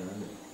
Done.